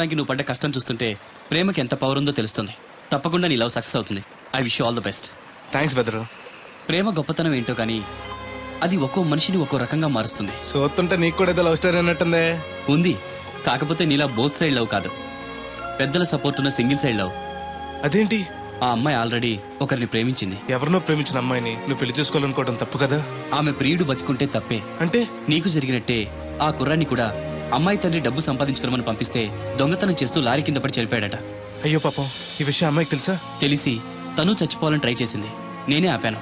చెప్పడానికి నువ్వు పడ్డ కష్టం చూస్తుంటే ప్రేమకి ఎంత పవర్ ఉందో తెలుస్తుంది. తప్పకుండా నీ లవ్ సక్సెస్ అవుతుంది. I wish all the best thanks బెదరు ప్రేమ గొప్పతనం ఏంటో కానీ అది ఒక్కో మనిషిని ఒక్కో రకంగా మారుస్తుంది. చూస్తుంటే నీకు కూడా ఏదో లవ్ స్టోరీ అన్నట్టుందే? ఉంది. కాకపోతే నీలా బోత్ సైడ్ లవ్ కాదు. పెద్దల సపోర్ట్ ఉన్న సింగిల్ సైడ్ లవ్ అదేంటి? ఆ అమ్మాయి ఆల్రెడీ ఒకరిని ప్రేమించింది. ఎవరినో ప్రేమించిన అమ్మాయిని నువ్వు పెళ్ళి చేసుకోవాలనుకోవడం తప్పు కదా? ఆమె ప్రియుడు బతికుంటే తప్పే. అంటే? నీకు జరిగినట్టే ఆ కుర్రాన్ని కూడా అమ్మాయి తండ్రి డబ్బు సంపాదించుకోమని పంపిస్తే దొంగతనం చేస్తూ లారీ కింద పడి చనిపోయాడట. అయ్యో పాపం ఈ విషయం అమ్మాయికి తెలుసా? తెలిసి తను చచ్చిపోవాలని ట్రై చేసింది. నేనే ఆపాను.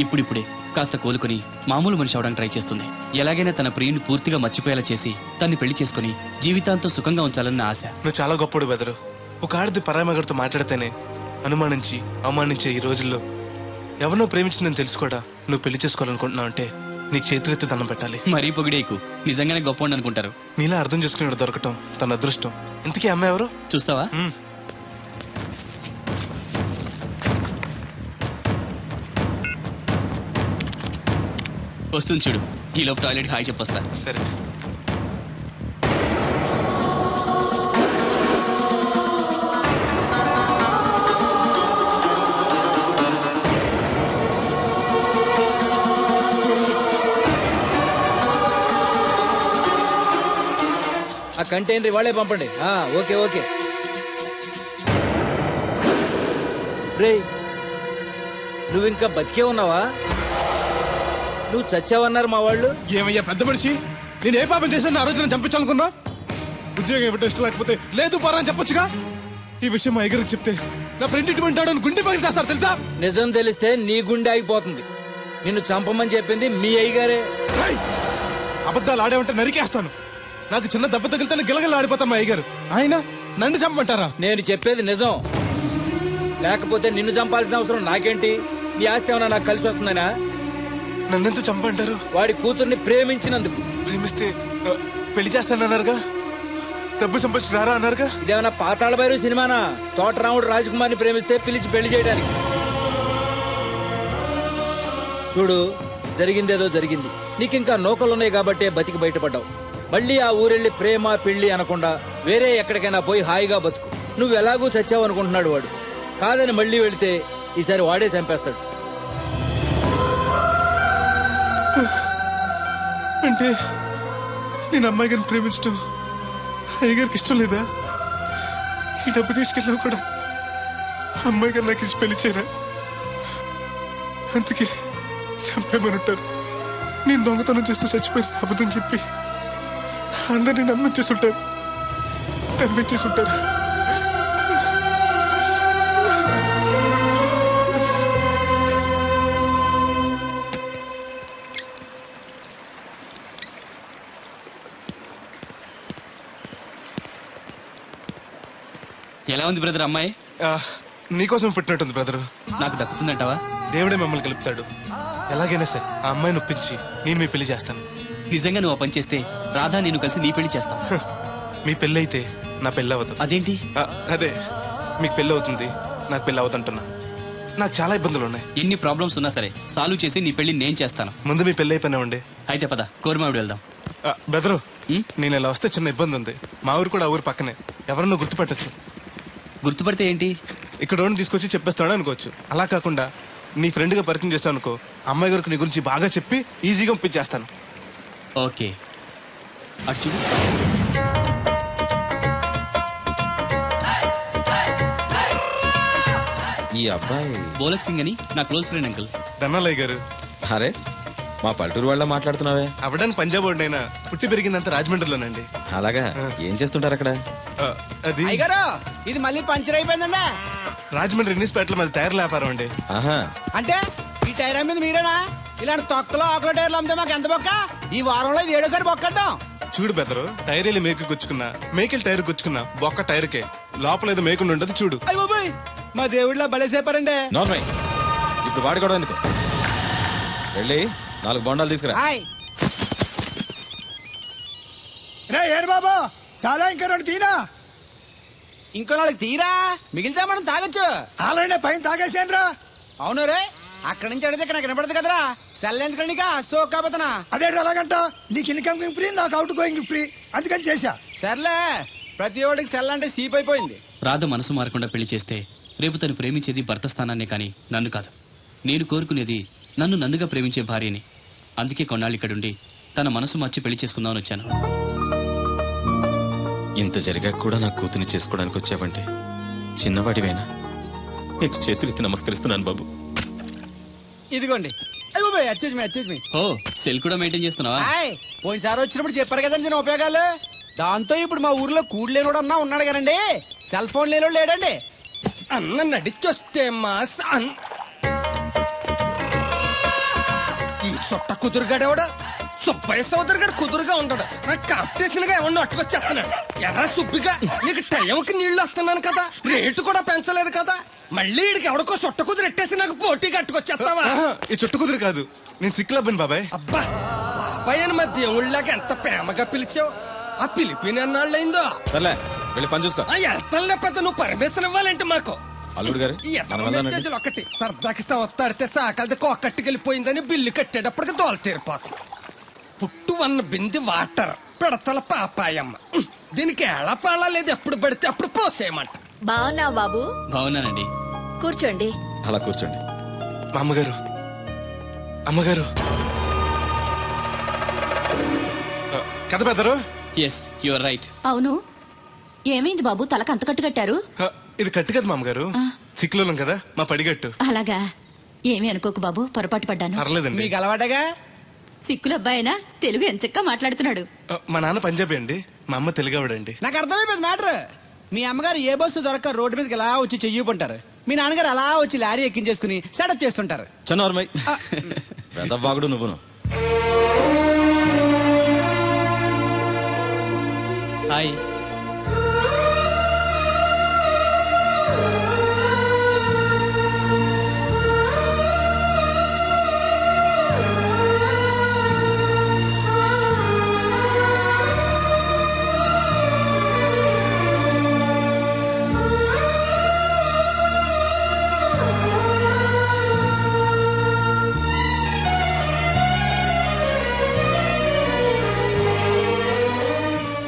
ఇప్పుడిప్పుడే కాస్త కోలుకొని మామూలు మనిషి అవడానికి ట్రై చేస్తుంది. ఎలాగైనా తన ప్రియుని పూర్తిగా మర్చిపోయేలా చేసి తన్ని పెళ్ళి చేసుకుని జీవితాంతం సుఖంగా ఉంచాలన్న ఆశ. నువ్వు చాలా గొప్పడు బెదరు. ఒక ఆడది పరామగడితో మాట్లాడితేనే అనుమానించి అవమానించే ఈ రోజుల్లో ఎవరినో ప్రేమించిందని తెలుసు కూడా నువ్వు పెళ్ళి చేసుకోవాలనుకుంటున్నావు అంటే నీకు చేతులెత్తి దండం పెట్టాలి. మరీ పొగిడేకు. నిజంగానే గొప్ప అనుకుంటారు. నీలా అర్థం చేసుకునేవాడు దొరకటం తన అదృష్టం. ఇంతకీ అమ్మాయి ఎవరు? చూస్తావా? మ్మ్. వస్తుంది చూడు. ఈ లోపు టాయిలెట్ హాయ్ చెప్పొస్తా. సరే. కంటైనర్ వాళ్ళే పంపండి. ఆ, ఓకే ఓకే. రే నువ్వు ఇంకా బతికే ఉన్నావా? నువ్వు చచ్చావన్నారు మా వాళ్ళు? ఏమయ్యా పెద్ద మనిషి? నేను ఏ పాపం చేశాను? ఆ రోజు నేను చంపించాలనుకున్నా? ఉద్యోగం ఇవ్వటం ఇష్టం లేకపోతే లేదు పోరా అని చెప్పొచ్చుగా? ఈ విషయం మా ఎగరికి చెప్తే నా ఫ్రెండ్ ఇటువంటి వాడు అని గుండె పగిలి చేస్తారు తెలుసా? నిజం తెలిస్తే నీ గుండె ఆగిపోతుంది. నిన్ను చంపమని చెప్పింది మీ అయ్యగారే. రేయ్! అబద్ధాలు ఆడేమంటే నరికేస్తాను. నాకు చిన్న దెబ్బ తగిలితే గిలగల ఆడిపోతాను మా అయ్యగారు. ఆయన నన్ను చంపమంటారా? నేను చెప్పేది నిజం. లేకపోతే నిన్ను చంపాల్సిన అవసరం నాకేంటి? నీ ఆస్తి ఏమైనా నాకు కలిసి వస్తుందనా? నన్నెంత చంపంటారు వాడి కూతుర్ని ప్రేమించినందుకు. ప్రేమిస్తే ఆ, పెళ్ళి చేస్తానన్నారుగా? డబ్బు సంపాదించి రారా అన్నారుగా? ఇదేమైనా పాతాళ భైరవ సినిమానా? తోటరాముడు రాజకుమార్ని ప్రేమిస్తే పిలిచి పెళ్ళి చేయడానికి. చూడు జరిగిందేదో జరిగింది. నీకింకా నౌకలున్నాయి కాబట్టే బతికి బయటపడ్డావు. మళ్ళీ ఆ ఊరెళ్ళి ప్రేమ పెళ్ళి అనకుండా వేరే ఎక్కడికైనా పోయి హాయిగా బతుకు. నువ్వు ఎలాగూ చచ్చావు అనుకుంటున్నాడు వాడు. కాదని మళ్ళీ వెళితే ఈసారి వాడే చంపేస్తాడు. అంటే నేను అమ్మాయి గారిని ప్రేమించడం అయ్యగారికి ఇష్టం లేదా? ఈ డబ్బు తీసుకెళ్ళినా కూడా అమ్మాయి గారు నాకు ఇచ్చి పెళ్ళి చేయరా? అందుకే చంపేమని ఉంటారు నేను దొంగతనం చేస్తూ చచ్చిపోయిన అబద్ధం చెప్పి. అందరినీ నమ్మించేస్తుంటారు నమ్మించేస్తుంటారు ఎలా ఉంది బ్రదర్ అమ్మాయి? నీకోసం పెట్టినట్టుంది బ్రదరు. నాకు దక్కుతుందంటావా? దేవుడే మిమ్మల్ని కలుపుతాడు. ఎలాగైనా సరే ఆ అమ్మాయిని ఒప్పించి నేను మీ పెళ్ళి చేస్తాను. నిజంగా నువ్వు ఆ పని చేస్తే రాధా నేను కలిసి నీ పెళ్ళి చేస్తాం. హ, మీ పెళ్ళి అయితే నా పెళ్ళి అవ్వదు అదేంటి అదే మీకు పెళ్ళి అవుతుంది నాకు పెళ్ళి అవుతుంటున్నా నాకు చాలా ఇబ్బందులు ఉన్నాయి ఎన్ని ప్రాబ్లమ్స్ ఉన్నా సరే సాల్వ్ చేసి నీ పెళ్ళి నేను చేస్తాను. ముందు మీ పెళ్ళి అయిపోయినామండి అయితే పద కోరమావిడి వెళ్దాం. బెదరు ఉం? నేను ఇలా వస్తే చిన్న ఇబ్బంది ఉంది మా ఊరు కూడా ఆ ఊరు పక్కనే. ఎవరన్నా గుర్తుపట్టచ్చు. గుర్తుపడితే ఏంటి? ఇక్కడ ఉండి తీసుకొచ్చి చెప్పేస్తాడు అనుకోవచ్చు. అలా కాకుండా నీ ఫ్రెండ్గా పరిచయం చేస్తాను అనుకో అమ్మాయి గారికి నీ గురించి బాగా చెప్పి ఈజీగా పంపించేస్తాను ఓకే. అటు చూడు ఈ అబ్బాయి బోలక్ సింగ్ అని నా క్లోజ్ ఫ్రెండ్ అంకుల్. ధనాలయ్య గారు. అరే మా పల్లెటూరు వాళ్ళ మాట్లాడుతున్నావే? అవడానికి పంజాబ్ వాడినైనా పుట్టి పెరిగిందంతా రాజమండ్రిలోనండి. అలాగా? ఏం చేస్తుంటారు అక్కడ? ఆ, అది అయ్యగారు ఇది మళ్ళీ పంచర్ అయిపోయిందండి. రాజమండ్రి ఇన్నిస్పేటలో మాది టైర్ల వ్యాపారం అండి. ఆహా. అంటే ఈ టైర్ అమ్మేది మీరేనా? ఇలాంటి తొక్కలో ఆకుల టైర్లు అమ్మితే మాకు ఎంత బొక్క? ఈ వారంలో ఇది ఏడోసారి బొక్కడ్డాం. చూడు బెదరు టైర్ వెళ్ళి మేకు గుచ్చుకున్నా మేకెళ్ళి టైర్ గుచ్చుకున్నా బొక్క టైర్కే. లోపల ఏదో మేకుండా ఉండదు చూడు. అయ్య బాబాయ్ మా దేవుడిలా భలే సేపారండి. నార్మల్ ఇప్పుడు వాడుకోవడం ఎందుకు? వెళ్ళి నాలుగు బొండాలు తీసుకురా. హాయ్ రే ఏరు బాబా చాలా ఇంకా రెండు తీనా ఇంకో నాలుగు తీరా? మిగిలితే మనం తాగొచ్చు. ఆల్రెడీ పైన తాగేసాను రా అవును రే అక్కడి నుంచి అడిగితే ఇక్కడ నాకు వినపడదు కదరా. సో కాబోతున్నా అదే అలాగంట? నీకు ఇన్కమ్ ఫ్రీ నాకు అవుట్ గోయింగ్ ఫ్రీ అందుకని చేశా. సర్లే ప్రతి ఒడికి సెల్ అంటే సీప్ అయిపోయింది. రాధ మనసు మారకుండా పెళ్ళి చేస్తే రేపు తను ప్రేమించేది భర్త స్థానాన్నే కానీ నన్ను కాదు. నేను కోరుకునేది నన్ను నన్నుగా ప్రేమించే భార్యని. అందుకే కొన్నాళ్ళు ఇక్కడుండి తన మనసు మార్చి పెళ్ళి చేసుకుందామని వచ్చాను. ఇంత జరిగాక కూడా నా కూతుని చేసుకోవడానికి వచ్చావంటే చిన్నవాడివేనా? నీకు చేతులెత్తి నమస్కరిస్తున్నాను బాబు. ఇదిగోండి. అచ్చేజ్ మీ అచ్చేజ్ మీ ఓ సెల్ కూడా మెయింటైన్ చేస్తున్నావా? హాయ్ పోయినసారి వచ్చినప్పుడు చెప్పారు కదండి నేను ఉపయోగాలు. దాంతో ఇప్పుడు మా ఊర్లో కూడు లేనోడు అన్నా ఉన్నాడు కదండి. సెల్ ఫోన్ లేనోడు లేడండి. అన్న నడిచొస్తే మాస్ అన్ ఈ సొట్ట కుదురుగాడేవాడు? సుబ్బయ్య సోదరు గారు కుదురుగా ఉంటాడు నాకు కాంపిటీషన్గా ఏమన్నా అట్టుకొచ్చేస్తున్నాడు. ఎర్ర సుబ్బిగా నీకు టైంకి నీళ్ళు వస్తున్నాను కదా. రేటు కూడా పెంచలేదు కదా. మళ్ళీ ఈడికి ఎవడికో సొట్ట కుదురు ఎట్టేసి నాకు పోటీ కట్టుకొచ్చేస్తావా? ఈ చుట్టు కుదురు కాదు. నేను సిక్కులబ్బాను బాబాయ్. అబ్బా బాబాయ్ అని మా దేవుళ్ళకి ఎంత ప్రేమగా పిలిచావు? ఆ పిలిపిన ఎన్నాళ్ళైందో సర్లే వెళ్ళి పని చూసుకో. ఆ వెళ్తాను లేకపోతే నువ్వు పర్మిషన్ ఇవ్వాలంటే మాకు. అల్లుడు గారు ఈ మనం ఎర్ర వెళ్దానండి మెసేజ్లు ఒకటి. సరదాకి సంవత్సరాడితే సాకలది కొక్కట్టుకెళ్ళిపోయిందని బిల్లు కట్టేటప్పటికి దోల తీరిపోతాం పుట్టు వన్న బింది వాటర్ పిడతల పాపాయమ్మ. దీనికి ఎలా పాలా లేదు ఎప్పుడు పడితే అప్పుడు పోసేయమంట. బాగున్నావు బాబు. బాగున్నానండి. కూర్చోండి. అలా కూర్చోండి. మా అమ్మగారు. అమ్మగారు కథ పెద్దరు? ఎస్ యువర్ రైట్ అవును. ఏమైంది బాబు? తలకు అంత కట్టు కట్టారు? ఇది కట్టు కదా మా అమ్మగారు సిక్కులోలం కదా మా పడిగట్టు. అలాగా. ఏమీ అనుకోకు బాబు పొరపాటు పడ్డాను. పర్లేదండి. మీకు అలవాటగా? సిక్కుల అబ్బాయినా తెలుగు ఎంచక్క మాట్లాడుతున్నాడు. మా నాన్న పంజాబీ అండి. మా అమ్మ తెలుగావిడండి నాకు అర్థమైపోయింది మ్యాటర్. మీ అమ్మగారు ఏ బస్సు దొరక్క రోడ్డు మీదకి ఎలా వచ్చి చెయ్యిపుంటారు మీ నాన్నగారు అలా వచ్చి లారీ ఎక్కించేసుకుని సెటప్ చేస్తుంటారు. వెదవ్వాగుడు నువ్వును. హాయ్.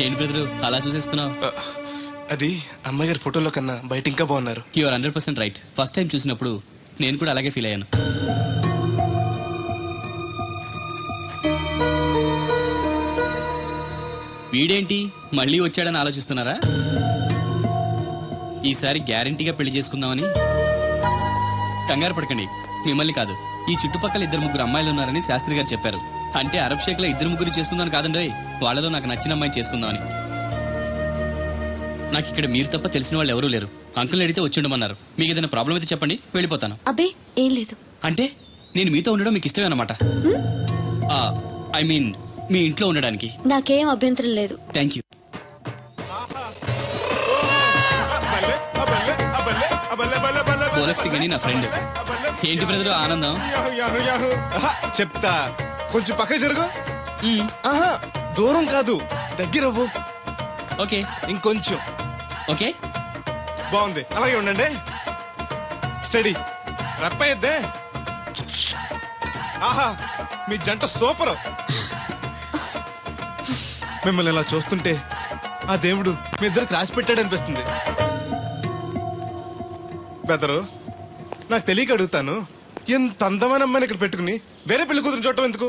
ఏంటి బ్రదరు? అలా చూసేస్తున్నావు? అది అమ్మగారి ఫోటోలో కన్నా బయట ఇంకా బాగున్నారు. Your hundred percent right first time చూసినప్పుడు నేను కూడా అలాగే ఫీల్ అయ్యాను. వీడేంటి? మళ్ళీ వచ్చాడని ఆలోచిస్తున్నారా? ఈసారి గ్యారంటీగా పెళ్ళి చేసుకుందామని? కంగారు పడకండి. మిమ్మల్ని కాదు. ఈ చుట్టుపక్కల ఇద్దరు ముగ్గురు అమ్మాయిలు ఉన్నారని శాస్త్రి గారు చెప్పారు. అంటే అరబ్ షేక్లో ఇద్దరు ముగ్గురు చేసుకుందాం కాదండి వాళ్ళలో నాకు నచ్చిన అమ్మాయిని చేసుకుందామని. నాకు ఇక్కడ మీరు తప్ప తెలిసిన వాళ్ళు ఎవరూ లేరు. అంకుల్ అడిగితే వచ్చి ఉండమన్నారు. మీకు ఏదైనా ప్రాబ్లం అయితే చెప్పండి వెళ్ళిపోతాను. అబ్బే ఏం లేదు. అంటే నేను మీతో ఉండడం మీకు ఇష్టమే అనమాట ఐ మీన్ మీ ఇంట్లో ఉండడానికి. నాకేం అభ్యంతరం లేదు. థ్యాంక్ యూ గోలక్ సింగ్ అని నా ఫ్రెండ్. ఏంటి బ్రదర్ ఆనందం? చెప్తా. కొంచెం పక్క జరుగు. ఆహా దూరం కాదు. దగ్గర ఓకే. ఇంకొంచెం. ఓకే. బాగుంది. అలాగే ఉండండి. స్టడీ. రప్పయ్యద్దే. ఆహా మీ జంట సూపర్. మిమ్మల్ని ఇలా చూస్తుంటే ఆ దేవుడు మీ ఇద్దరికి రాసి పెట్టాడు అనిపిస్తుంది. బెదరు నాకు తెలియక అడుగుతాను. ఎంత అందమైన అమ్మాయిని ఇక్కడ పెట్టుకుని వేరే పెళ్ళి కూతురు చూడటం ఎందుకు?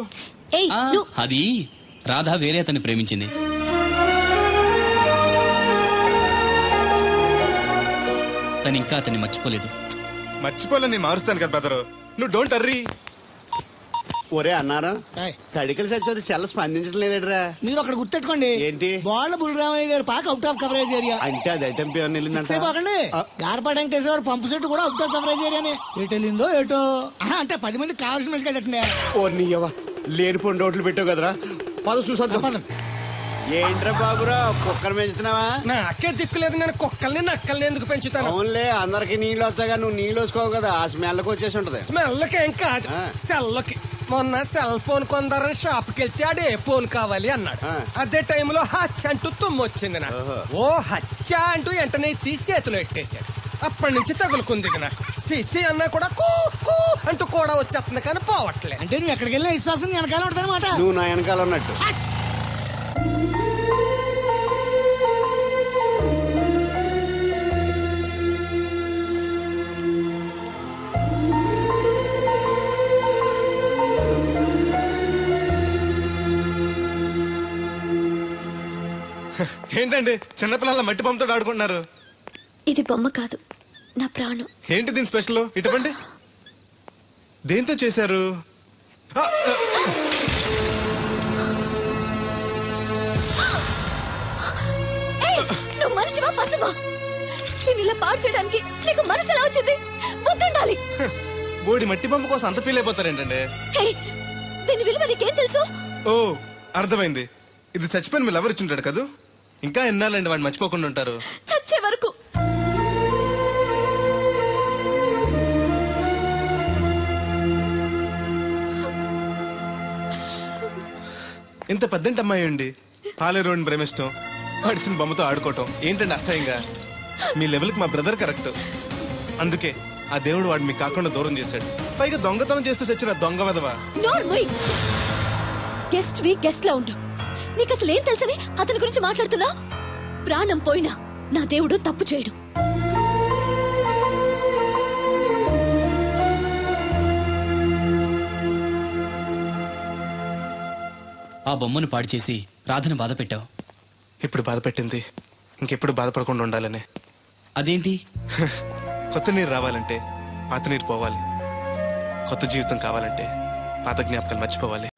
ఏయ్ ఆ, నువ్వు. అది రాధ వేరే అతన్ని ప్రేమించింది. తను ఇంకా అతన్ని మర్చిపోలేదు. మర్చిపోలే నేను మారుస్తాను కదా బెదరు నువ్వు డోంట్ అర్రీ ఒరే అన్నారా తడికలు చచ్చి సెల్ స్పందించడం లేదట్రా. మీరు అక్కడ గుర్తెట్టుకోండి. ఏంటి? బాల బుల్రామయ్య గారి పాక అవుట్ ఆఫ్ కవరేజ్ ఏరియా అంటే అది ఐటమ్ పేరు వెళ్ళిందంట? పోకండి గార్పాడు వెంకటేశ్వర పంపు సెట్ కూడా అవుట్ ఆఫ్ కవరేజ్ ఏరియానే ఎటు వెళ్ళిందో ఏటో? ఆహా, అంటే పది మంది కావాల్సిన మనిషి కదండి ఓ నీయవ్వ లేనిపోయిన రోడ్లు పెట్టావు కదరా. పద చూసొద్దాం. ఏంట్రా బాబురా కుక్కర్ పెంచుతున్నావా? నాకే దిక్కులేదు నేను కుక్కల్ని నక్కల్ని ఎందుకు పెంచుతాను? అవునులే అందరికి నీళ్ళు వస్తాగా నువ్వు నీళ్ళు వేసుకోవు కదా. ఆ స్మెల్కి వచ్చేసి ఉంటది. స్మెల్కి ఏం కాదు. ఆ. సెల్కి మొన్న సెల్ ఫోన్ కొందరని షాప్కి వెళ్తే ఆడు ఏ ఫోన్ కావాలి అన్నాడు. అదే టైంలో హచ్చ అంటూ తుమ్ము వచ్చింది నాకు. ఓ హచ్చ అంటూ వెంటనే తీసి చేతిలో ఎట్టేశాడు. అప్పటి నుంచి తగులుకుంది ఇది నాకు. సిసి అన్నా కూడా కూ కూ అంటూ కూడా వచ్చేస్తుంది కానీ పోవట్లేదు. అంటే నువ్వు ఎక్కడికి వెళ్ళినా విశ్వాసం వెనకాల ఉంటుంది నువ్వు నా వెనకాల ఉన్నట్టు. ఏంటండి చిన్నపిల్లల మట్టి పంపుతో ఆడుకుంటున్నారు? ఇది బొమ్మ కాదు నా ప్రాణం. ఏంటి దీని స్పెషల్? ఇటువంటి దేంతో చేశారు? మనిషివా నేను ఇలా పాడు చేయడానికి నీకు మనసు ఎలా వచ్చింది? బుద్ధుండాలి బోడి మట్టి పంపు కోసం అంత ఫీల్ అయిపోతారేంటండి దీని విలువ నీకేం తెలుసు? ఓ అర్థమైంది. ఇది చచ్చిపోయిన మీరు ఎవరు ఇచ్చుంటాడు కదూ? ఇంకా ఎన్నాలండి వాడిని మర్చిపోకుండా ఉంటారు? చచ్చే వరకు. ఇంత పెద్దంటి అమ్మాయి అండి పాలేరోని ప్రేమిష్టం పడిచిన బొమ్మతో ఆడుకోవటం ఏంటండి అసహ్యంగా? మీ లెవెల్కి మా బ్రదర్ కరెక్ట్. అందుకే ఆ దేవుడు వాడు మీకు కాకుండా దూరం చేశాడు. పైగా దొంగతనం చేస్తూ చచ్చిన దొంగ వదవా గెస్ట్ వి గెస్ట్ లా ఉండు. నీకు అసలు ఏం తెలుసని అతని గురించి మాట్లాడుతున్నా? ప్రాణం పోయినా నా దేవుడు తప్పు చేయడు. ఆ బొమ్మను పాడు చేసి రాధను బాధ పెట్టావు. ఇప్పుడు బాధ పెట్టింది. ఇంకెప్పుడు బాధపడకుండా ఉండాలని. అదేంటి? కొత్త నీరు రావాలంటే పాత నీరు పోవాలి. కొత్త జీవితం కావాలంటే పాత జ్ఞాపకాలు మర్చిపోవాలి.